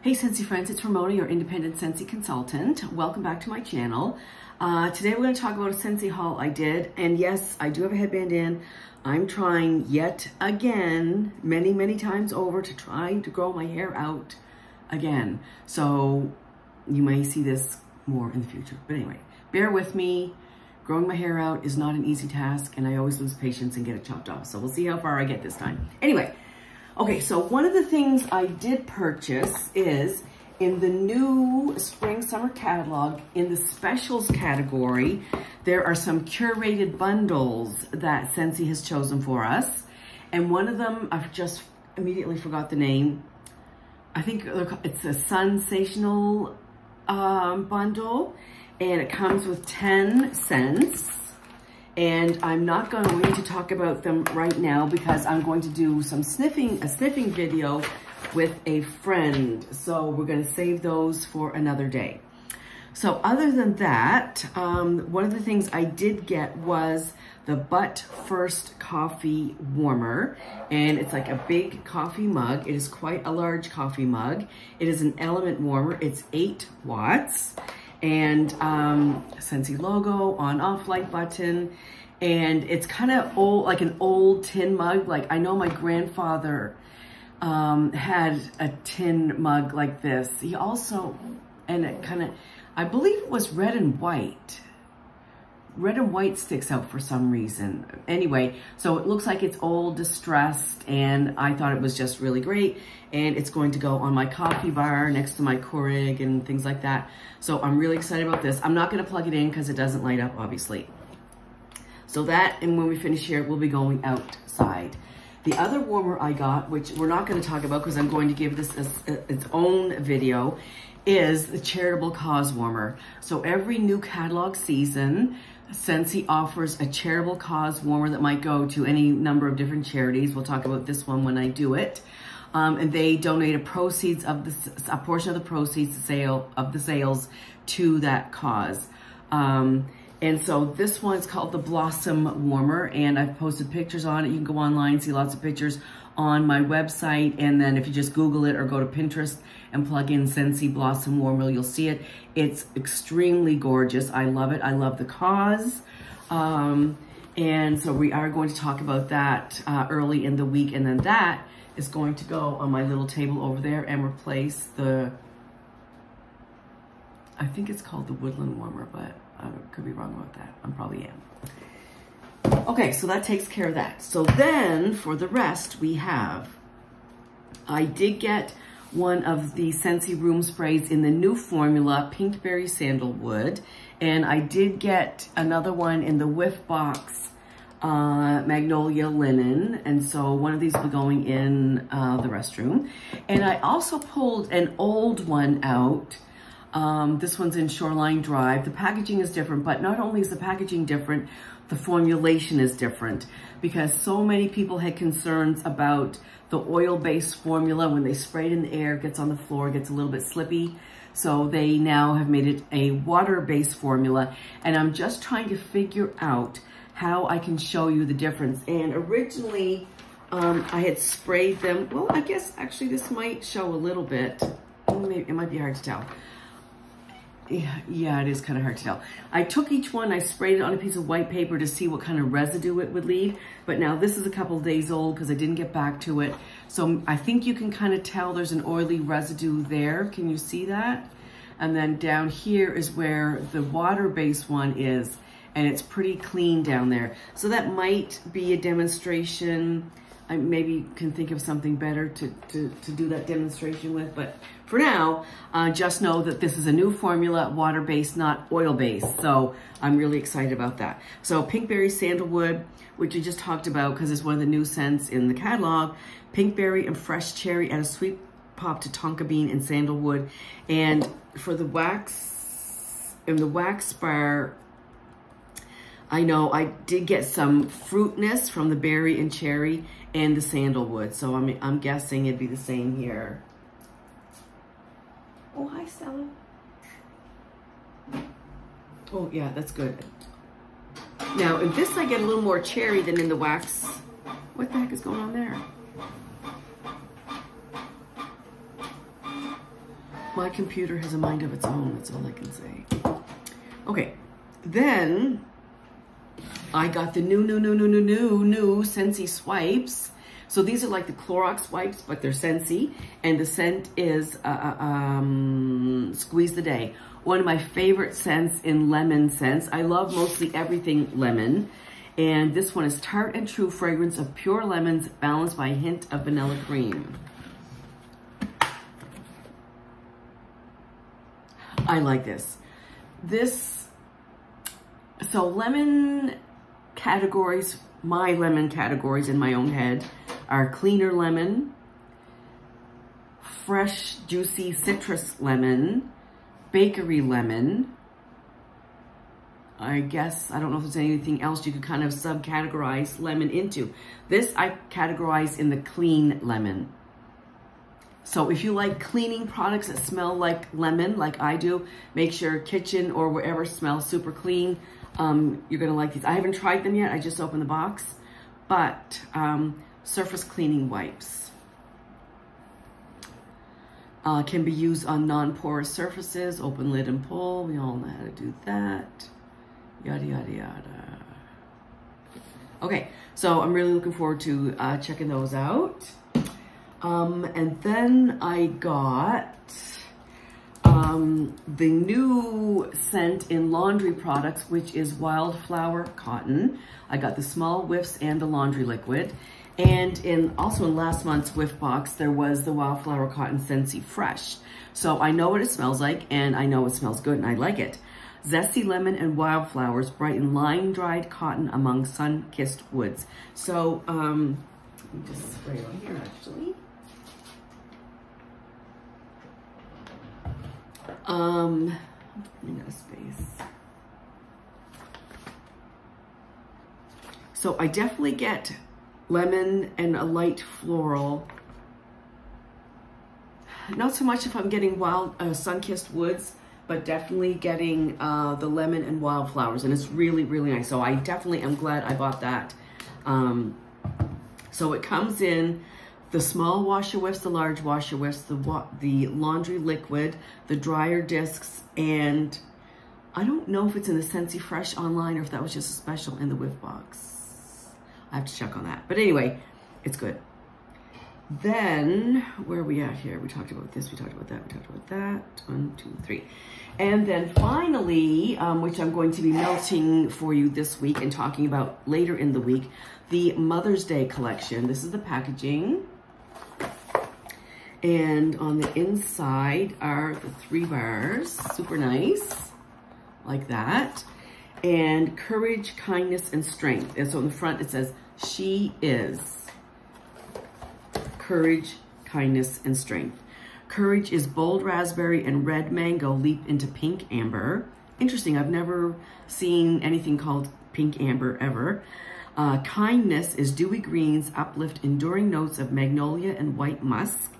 Hey Scentsy friends, it's Ramona, your independent Scentsy consultant. Welcome back to my channel. Uh, today we're going to talk about a Scentsy haul I did. And yes, I do have a headband in. I'm trying yet again, many, many times over to try to grow my hair out again. So you may see this more in the future. But anyway, bear with me. Growing my hair out is not an easy task and I always lose patience and get it chopped off. So we'll see how far I get this time. Anyway, Okay, so one of the things I did purchase is in the new spring summer catalog in the specials category, there are some curated bundles that Scentsy has chosen for us. And one of them, I've just immediately forgot the name. I think it's a sensational um, bundle and it comes with 10 scents and I'm not going to talk about them right now because I'm going to do some sniffing, a sniffing video with a friend. So we're going to save those for another day. So other than that, um, one of the things I did get was the But First Coffee Warmer. And it's like a big coffee mug. It is quite a large coffee mug. It is an element warmer. It's eight watts and um, Scentsy logo, on off light button. And it's kind of old, like an old tin mug. Like I know my grandfather um, had a tin mug like this. He also, and it kind of, I believe it was red and white red and white sticks out for some reason. Anyway, so it looks like it's all distressed, and I thought it was just really great. And it's going to go on my coffee bar next to my Keurig and things like that. So I'm really excited about this. I'm not gonna plug it in because it doesn't light up, obviously. So that, and when we finish here, we'll be going outside. The other warmer I got, which we're not gonna talk about because I'm going to give this its own video, is the charitable cause warmer. So every new catalog season, Scentsy offers a charitable cause warmer that might go to any number of different charities. We'll talk about this one when I do it. Um, and they donate a proceeds of the, a portion of the proceeds sale of the sales to that cause. Um, and so this one's called the Blossom Warmer and I've posted pictures on it. You can go online, see lots of pictures on my website. And then if you just Google it or go to Pinterest and plug in Scentsy Blossom Warmer, you'll see it. It's extremely gorgeous. I love it. I love the cause. Um, and so we are going to talk about that uh, early in the week. And then that is going to go on my little table over there and replace the, I think it's called the Woodland Warmer, but I could be wrong about that. I probably am. Okay, so that takes care of that. So then for the rest, we have, I did get one of the Scentsy Room Sprays in the new formula, Pinkberry Sandalwood. And I did get another one in the Whiff Box uh, Magnolia Linen. And so one of these will be going in uh, the restroom. And I also pulled an old one out um, this one's in Shoreline Drive. The packaging is different, but not only is the packaging different, the formulation is different because so many people had concerns about the oil-based formula when they spray it in the air, gets on the floor, gets a little bit slippy. So they now have made it a water-based formula. And I'm just trying to figure out how I can show you the difference. And originally, um, I had sprayed them. Well, I guess actually this might show a little bit. Maybe, It might be hard to tell yeah, it is kind of hard to tell. I took each one, I sprayed it on a piece of white paper to see what kind of residue it would leave. But now this is a couple days old because I didn't get back to it. So I think you can kind of tell there's an oily residue there. Can you see that? And then down here is where the water-based one is. And it's pretty clean down there. So that might be a demonstration I maybe can think of something better to, to, to do that demonstration with. But for now, uh, just know that this is a new formula, water-based, not oil-based. So I'm really excited about that. So Pinkberry Sandalwood, which we just talked about because it's one of the new scents in the catalog. Pinkberry and fresh cherry and a sweet pop to tonka bean and sandalwood. And for the wax, in the wax bar, I know I did get some fruitness from the berry and cherry and the sandalwood. So I'm, I'm guessing it'd be the same here. Oh, hi, Stella. Oh, yeah, that's good. Now, in this, I get a little more cherry than in the wax. What the heck is going on there? My computer has a mind of its own, that's all I can say. Okay, then I got the new, new, new, new, new, new, new Scentsy swipes. So these are like the Clorox wipes, but they're Scentsy. And the scent is uh, uh, um, Squeeze the Day. One of my favorite scents in lemon scents. I love mostly everything lemon. And this one is Tart and True fragrance of pure lemons balanced by a hint of vanilla cream. I like this. This, so lemon categories, my lemon categories in my own head are cleaner lemon, fresh juicy citrus lemon, bakery lemon. I guess, I don't know if there's anything else you could kind of subcategorize lemon into. This I categorize in the clean lemon. So if you like cleaning products that smell like lemon, like I do, make sure kitchen or wherever smells super clean. Um, you're gonna like these. I haven't tried them yet, I just opened the box, but um, surface cleaning wipes. Uh, can be used on non-porous surfaces, open lid and pull. We all know how to do that. Yada, yada, yada. Okay, so I'm really looking forward to uh, checking those out. Um, and then I got um, the new scent in laundry products, which is Wildflower Cotton. I got the small whiffs and the laundry liquid. And in also in last month's whiff box, there was the Wildflower Cotton Scentsy Fresh. So I know what it smells like, and I know it smells good, and I like it. Zesty lemon and wildflowers brighten line-dried cotton among sun-kissed woods. So, um, let me just spray on here, actually. Um, space. So I definitely get lemon and a light floral. Not so much if I'm getting wild uh, sun-kissed woods, but definitely getting uh, the lemon and wildflowers. And it's really, really nice. So I definitely am glad I bought that. Um, so it comes in the small washer whiffs, the large washer whiffs, the, wa the laundry liquid, the dryer discs, and I don't know if it's in the Scentsy Fresh online or if that was just a special in the whiff box. I have to check on that. But anyway, it's good. Then, where are we at here? We talked about this, we talked about that, we talked about that. One, two, three. And then finally, um, which I'm going to be melting for you this week and talking about later in the week, the Mother's Day collection. This is the packaging. And on the inside are the three bars, super nice, like that. And courage, kindness, and strength. And so on the front it says, she is courage, kindness, and strength. Courage is bold raspberry and red mango leap into pink amber. Interesting, I've never seen anything called pink amber ever. Uh, kindness is dewy greens uplift enduring notes of magnolia and white musk.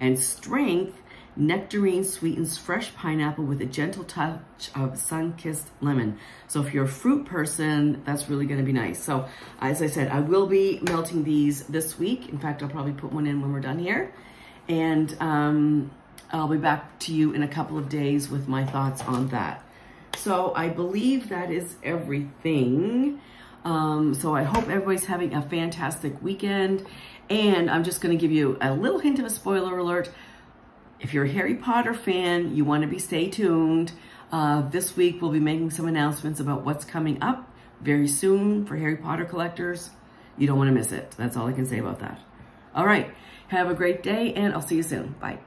And strength, nectarine sweetens fresh pineapple with a gentle touch of sun-kissed lemon. So if you're a fruit person, that's really gonna be nice. So as I said, I will be melting these this week. In fact, I'll probably put one in when we're done here. And um, I'll be back to you in a couple of days with my thoughts on that. So I believe that is everything. Um, so I hope everybody's having a fantastic weekend. And I'm just going to give you a little hint of a spoiler alert. If you're a Harry Potter fan, you want to be stay tuned. Uh, this week, we'll be making some announcements about what's coming up very soon for Harry Potter collectors. You don't want to miss it. That's all I can say about that. All right. Have a great day, and I'll see you soon. Bye.